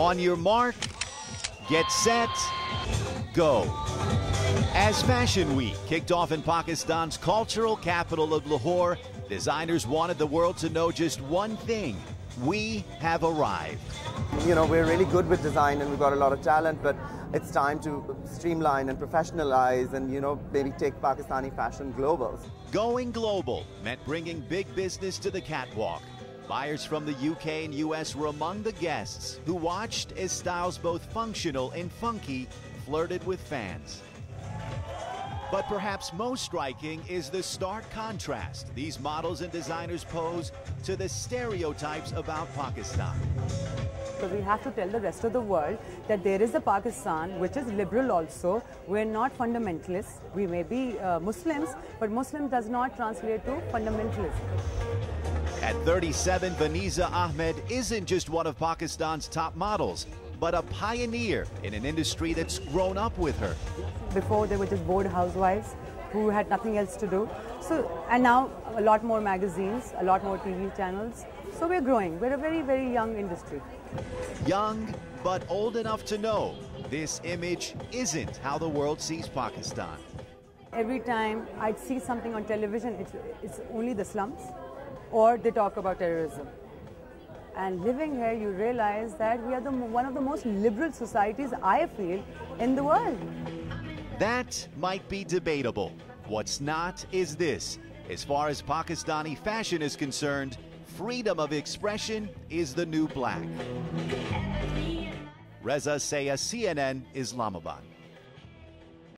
On your mark, get set, go. As Fashion Week kicked off in Pakistan's cultural capital of Lahore, designers wanted the world to know just one thing we have arrived. You know, we're really good with design and we've got a lot of talent, but it's time to streamline and professionalize and, you know, maybe take Pakistani fashion global. Going global meant bringing big business to the catwalk. Buyers from the UK and US were among the guests who watched as styles both functional and funky flirted with fans. But perhaps most striking is the stark contrast these models and designers pose to the stereotypes about Pakistan. So we have to tell the rest of the world that there is a Pakistan which is liberal also. We're not fundamentalists. We may be uh, Muslims, but Muslim does not translate to fundamentalism. At 37, Vaneeza Ahmad isn't just one of Pakistan's top models but a pioneer in an industry that's grown up with her. Before, they were just bored housewives who had nothing else to do. So, and now a lot more magazines, a lot more TV channels. So we're growing. We're a very, very young industry. Young, but old enough to know this image isn't how the world sees Pakistan. Every time I'd see something on television, it's, it's only the slums or they talk about terrorism. And living here, you realize that we are the, one of the most liberal societies, I feel, in the world. That might be debatable. What's not is this. As far as Pakistani fashion is concerned, freedom of expression is the new black. Reza Sayah, CNN, Islamabad.